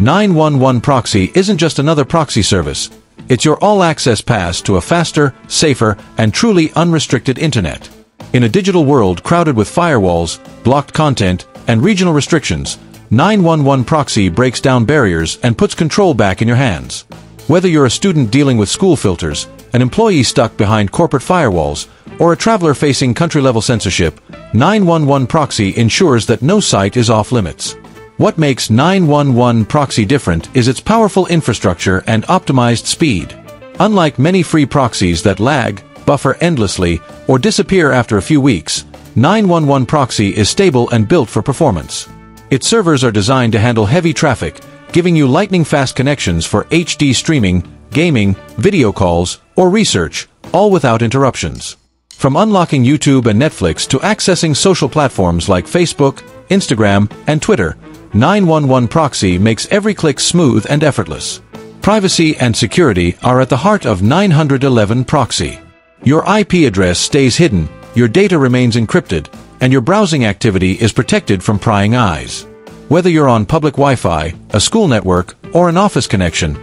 911 Proxy isn't just another proxy service. It's your all-access pass to a faster, safer, and truly unrestricted internet. In a digital world crowded with firewalls, blocked content, and regional restrictions, 911 Proxy breaks down barriers and puts control back in your hands. Whether you're a student dealing with school filters, an employee stuck behind corporate firewalls, or a traveler facing country-level censorship, 911 Proxy ensures that no site is off-limits. What makes 911 Proxy different is its powerful infrastructure and optimized speed. Unlike many free proxies that lag, buffer endlessly, or disappear after a few weeks, 911 Proxy is stable and built for performance. Its servers are designed to handle heavy traffic, giving you lightning-fast connections for HD streaming, gaming, video calls, or research, all without interruptions. From unlocking YouTube and Netflix to accessing social platforms like Facebook, Instagram, and Twitter, 911 Proxy makes every click smooth and effortless. Privacy and security are at the heart of 911 Proxy. Your IP address stays hidden, your data remains encrypted, and your browsing activity is protected from prying eyes. Whether you're on public Wi-Fi, a school network, or an office connection,